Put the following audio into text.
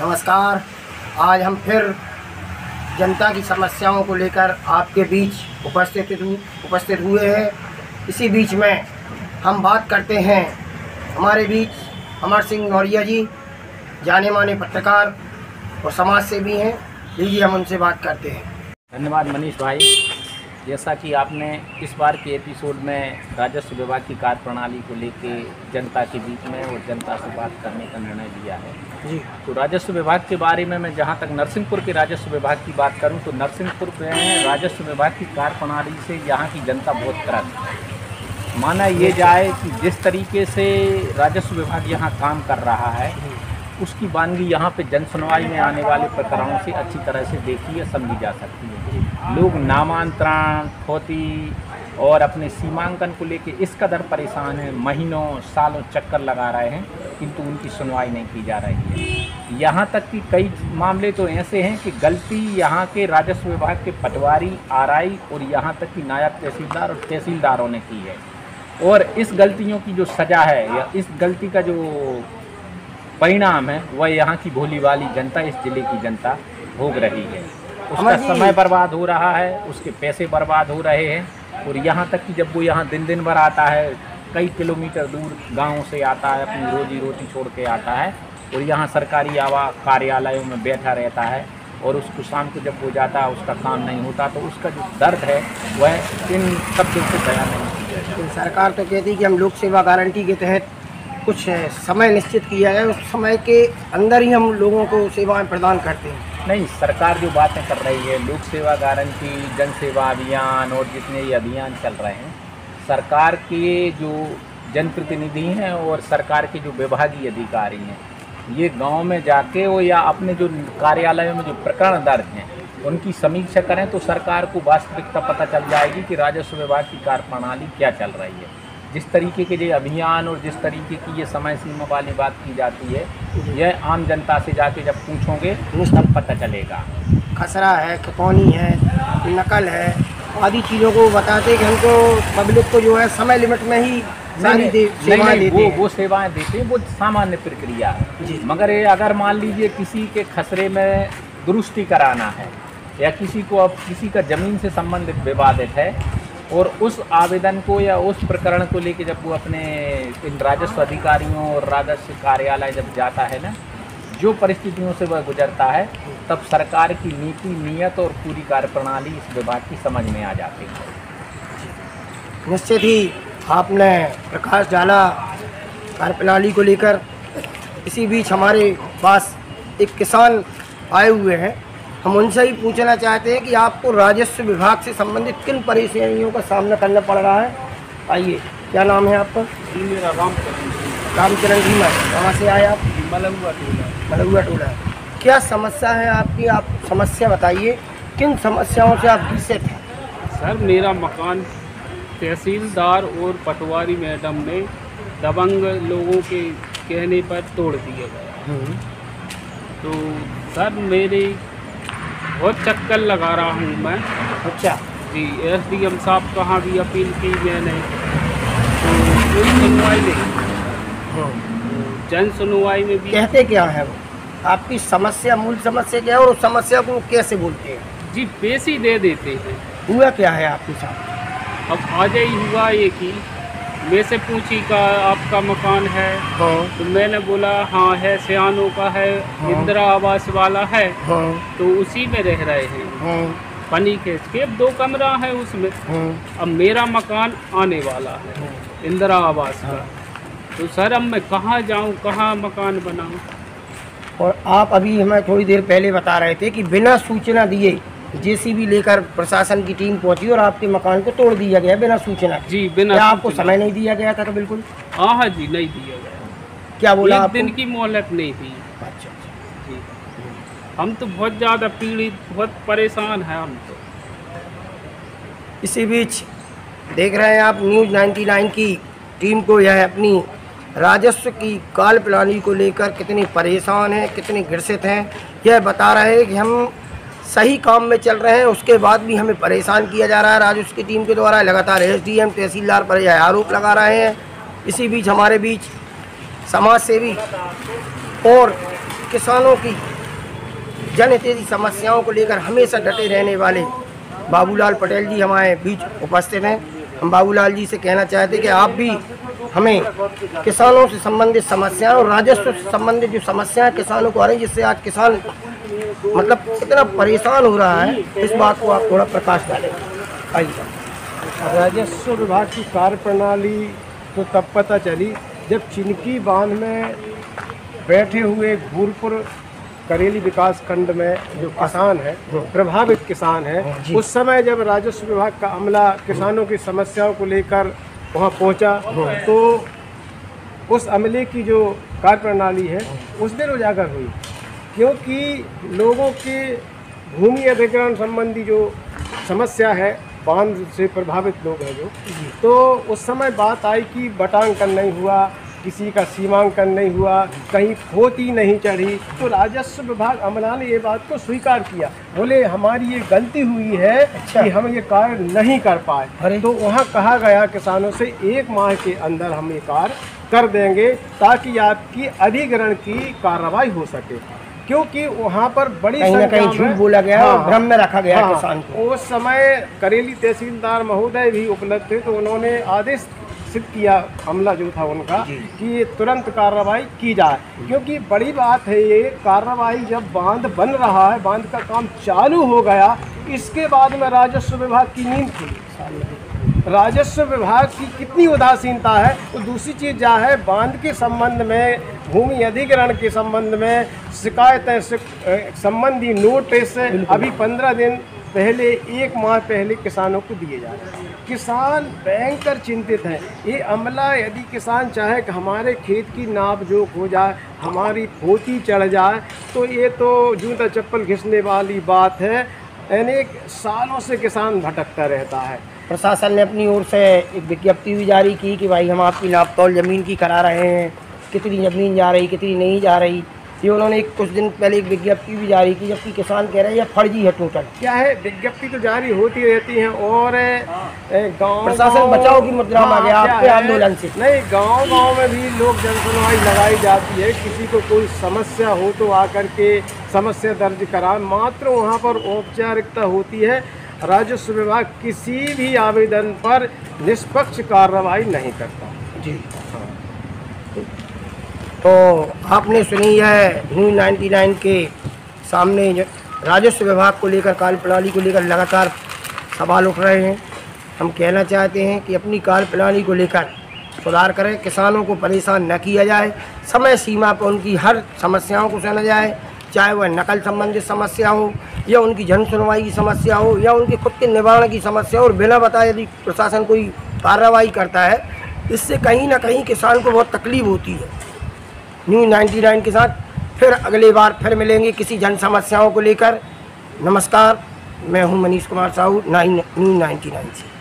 नमस्कार। आज हम फिर जनता की समस्याओं को लेकर आपके बीच उपस्थित उपस्थित हुए हैं। इसी बीच में हम बात करते हैं हमारे बीच अमर सिंह मौर्य जी, जाने माने पत्रकार और समाज सेवी हैं। लीजिए हम उनसे बात करते हैं। धन्यवाद मनीष भाई। जैसा कि आपने इस बार के एपिसोड में राजस्व विभाग की कार्य प्रणाली को लेके जनता के बीच में और जनता से बात करने का निर्णय लिया है। जी। तो राजस्व विभाग के बारे में मैं जहाँ तक नरसिंहपुर के राजस्व विभाग की बात करूँ तो नरसिंहपुर में राजस्व विभाग की कार्य प्रणाली से यहाँ की जनता बहुत त्रस्त है। माना ये जाए कि जिस तरीके से राजस्व विभाग यहाँ काम कर रहा है उसकी वानगी यहाँ पे जन सुनवाई में आने वाले प्रकरणों से अच्छी तरह से देखी या समझी जा सकती है। लोग नामांतरण खोती और अपने सीमांकन को लेके इस कदर परेशान हैं, महीनों, सालों चक्कर लगा रहे हैं, किंतु उनकी सुनवाई नहीं की जा रही है। यहाँ तक कि कई मामले तो ऐसे हैं कि गलती यहाँ के राजस्व विभाग के पटवारी, आरआई और यहाँ तक कि नायब तहसीलदार और तहसीलदारों ने की है। और इस गलतियों की जो सज़ा है या इस गलती का जो परिणाम है वह यहाँ की भोली वाली जनता इस ज़िले की जनता भोग रही है। उसका समय बर्बाद हो रहा है उसके पैसे बर्बाद हो रहे हैं और यहाँ तक कि जब वो यहाँ दिन दिन भर आता है कई किलोमीटर दूर गाँव से आता है अपनी रोजी रोटी छोड़ के आता है और यहाँ सरकारी आवा कार्यालयों में बैठा रहता है और उसको शाम को जब हो जाता है उसका काम नहीं होता तो उसका जो दर्द है वह इन शब्दों से बयान नहीं किया तो सरकार तो कहती है कि हम लोक सेवा गारंटी के तहत कुछ समय निश्चित किया है, उस समय के अंदर ही हम लोगों को सेवाएँ प्रदान करते हैं। नहीं, सरकार जो बातें कर रही है, लोक सेवा गारंटी, जन सेवा अभियान और जितने ये अभियान चल रहे हैं, सरकार के जो जनप्रतिनिधि हैं और सरकार के जो विभागीय अधिकारी हैं, ये गाँव में जाके वो या अपने जो कार्यालयों में जो प्रकरण दर्ज हैं, उनकी समीक्षा करें तो सरकार को वास्तविकता पता चल जाएगी कि राजस्व विभाग की कार्यप्रणाली क्या चल रही है। जिस तरीके के ये अभियान और जिस तरीके की ये समय सीमा वाली बात की जाती है यह आम जनता से जाके जब पूछोगे तब पता चलेगा। खसरा है खतौनी है नकल है आदि चीज़ों को बताते कि हमको पब्लिक को जो है समय लिमिट में ही सारी दे- सेवाएँ देते वो वो सेवाएँ देते हैं वो सामान्य प्रक्रिया है। मगर ये अगर मान लीजिए किसी के खसरे में दुरुस्ती कराना है या किसी को अब किसी का ज़मीन से संबंधित विवादित है और उस आवेदन को या उस प्रकरण को लेके जब वो अपने इन राजस्व अधिकारियों और राजस्व कार्यालय जब जाता है ना, जो परिस्थितियों से वह गुजरता है, तब सरकार की नीति, नियत और पूरी कार्यप्रणाली इस विभाग की समझ में आ जाती है। निश्चित ही आपने प्रकाश डाला कार्यप्रणाली को लेकर। इसी बीच हमारे पास एक किसान आए हुए हैं। हम उनसे ही पूछना चाहते हैं कि आपको राजस्व विभाग से संबंधित किन परेशानियों का सामना करना पड़ रहा है? आइए क्या नाम है आपका? मेरा राम रामचरण जी मैं कहाँ से आए आप? मलंगुआ टोला। मलुआ टोला। क्या समस्या है आपकी? आप समस्या बताइए। किन समस्याओं से आप ग्रसित हैं? सर मेरा मकान तहसीलदार और पटवारी मैडम ने दबंग लोगों के कहने पर तोड़ दिया गया। तो सर मेरी बहुत चक्कर लगा रहा हूँ मैं। अच्छा। जी एस डी एम साहब कहाँ भी अपील की मैंने तो कोई सुनवाई नहीं। जन सुनवाई में भी कहते क्या है वो? आपकी समस्या मूल समस्या क्या है और उस समस्या को कैसे बोलते हैं? जी पेशी दे देते हैं। हुआ क्या है आपके साथ? अब आज ही हुआ ये कि मैं से पूछी का आपका मकान है? हाँ। तो मैंने बोला हाँ है सियानों का है हाँ। इंदिरा आवास वाला है। हाँ। तो उसी में रह रहे हैं। हाँ। पनी के के दो कमरा है उसमें। हाँ। अब मेरा मकान आने वाला है हाँ। इंदिरा आवास का। तो सर अब मैं कहाँ जाऊँ कहाँ मकान बनाऊँ? और आप अभी हमें थोड़ी देर पहले बता रहे थे कि बिना सूचना दिए जेसीबी लेकर प्रशासन की टीम पहुँची और आपके मकान को तोड़ दिया गया बिना सूचना जी बिना क्या आपको समय नहीं दिया गया था तो बिल्कुल? हाँ हाँ जी नहीं दिया गया। क्या बोला एक दिन की मोहलत नहीं दी अच्छा अच्छा। जी। हम तो बहुत ज़्यादा पीड़ित बहुत परेशान हैं हम तो। इसी बीच देख रहे हैं आप न्यूज़ 99 की टीम को यह अपनी राजस्व की काल प्रणाली को लेकर कितनी परेशान हैं कितनी घृषित हैं। यह बता रहे हैं कि हम सही काम में चल रहे हैं, उसके बाद भी हमें परेशान किया जा रहा है। राजस्व की टीम के द्वारा लगातार एस डी एम तहसीलदार पर यह आरोप लगा रहे हैं। इसी बीच हमारे बीच समाज सेवी और किसानों की जनहित समस्याओं को लेकर हमेशा डटे रहने वाले बाबूलाल पटेल जी हमारे बीच उपस्थित हैं। हम बाबूलाल जी से कहना चाहते कि आप भी हमें किसानों से संबंधित समस्याएँ और राजस्व से संबंधित जो समस्याएँ किसानों को आ रही जिससे आज किसान मतलब कितना परेशान हो रहा है इस बात को आप थोड़ा प्रकाश डालें। आइए। राजस्व विभाग की कार्य प्रणाली तो तब पता चली जब चिनकी बाँध में बैठे हुए भूरपुर करेली विकास खंड में जो किसान है प्रभावित किसान है उस समय जब राजस्व विभाग का अमला किसानों की समस्याओं को लेकर वहाँ पहुँचा तो उस अमले की जो कार्य प्रणाली है उस दिन उजागर हुई। क्योंकि लोगों के भूमि अधिग्रहण संबंधी जो समस्या है बाँध से प्रभावित लोग हैं जो तो उस समय बात आई कि बटांकन नहीं हुआ किसी का सीमांकन नहीं हुआ कहीं खोती नहीं चढ़ी तो राजस्व विभाग अमला ने ये बात को स्वीकार किया बोले हमारी ये गलती हुई है अच्छा। कि हम ये कार्य नहीं कर पाए। तो वहाँ कहा गया किसानों से एक माह के अंदर हम ये कार्य कर देंगे ताकि आपकी अधिग्रहण की कार्रवाई हो सके क्योंकि वहाँ पर बड़ी कहीं ना कहीं झूठ बोला गया हाँ, भ्रम में रखा गया हाँ, किसान को। उस समय करेली तहसीलदार महोदय भी उपलब्ध थे तो उन्होंने आदेश सिद्ध किया हमला जो था उनका कि ये तुरंत कार्रवाई की जाए। क्योंकि बड़ी बात है ये कार्रवाई जब बाँध बन रहा है बाँध का काम चालू हो गया इसके बाद में राजस्व विभाग की नींद खुली। राजस्व विभाग की कितनी उदासीनता है तो दूसरी चीज़ क्या है बाँध के संबंध में भूमि अधिग्रहण के संबंध में शिकायतें संबंधी नोटिस अभी पंद्रह दिन पहले एक माह पहले किसानों को दिए जा रहे हैं। किसान भयंकर चिंतित हैं। ये अमला यदि किसान चाहे कि हमारे खेत की नाप जोक हो जाए हमारी पोती चढ़ जाए तो ये तो जूता चप्पल घिसने वाली बात है। यानी सालों से किसान भटकता रहता है। प्रशासन ने अपनी ओर से एक विज्ञप्ति भी जारी की कि भाई हम आपकी नाप तौल ज़मीन की करा रहे हैं। कितनी ज़मीन जा रही कितनी नहीं जा रही। ये उन्होंने एक कुछ दिन पहले एक विज्ञप्ति भी जारी की जबकि किसान कह रहे हैं यह फर्जी है टोटल क्या है? विज्ञप्ति तो जारी होती रहती है और गाँव प्रशासन बचाव की मुद्रा में आ गया आपके आंदोलन से। नहीं गाँव गाँव में भी लोक जनसुनवाई लगाई जाती है। किसी को कोई समस्या हो तो आकर के समस्या दर्ज करा। मात्र वहाँ पर औपचारिकता होती है। राजस्व विभाग किसी भी आवेदन पर निष्पक्ष कार्रवाई नहीं करता। जी। तो आपने सुनी है न्यूज़ 99 के सामने राजस्व विभाग को लेकर कार्य प्रणाली को लेकर लगातार सवाल उठ रहे हैं। हम कहना चाहते हैं कि अपनी कार्य प्रणाली को लेकर सुधार करें, किसानों को परेशान न किया जाए, समय सीमा पर उनकी हर समस्याओं को सुना जाए, चाहे वह नकल संबंधित समस्या हो, या उनकी जन सुनवाई की समस्या हो, या उनके खुद के निवारण की समस्या हो, और बिना बताए यदि प्रशासन कोई कार्रवाई करता है, इससे कहीं ना कहीं किसान को बहुत तकलीफ़ होती है। न्यूज़ 99 के साथ फिर अगली बार फिर मिलेंगे किसी जन समस्याओं को लेकर। नमस्कार, मैं हूँ मनीष कुमार साहू, नाइन न्यूज़ 99 से।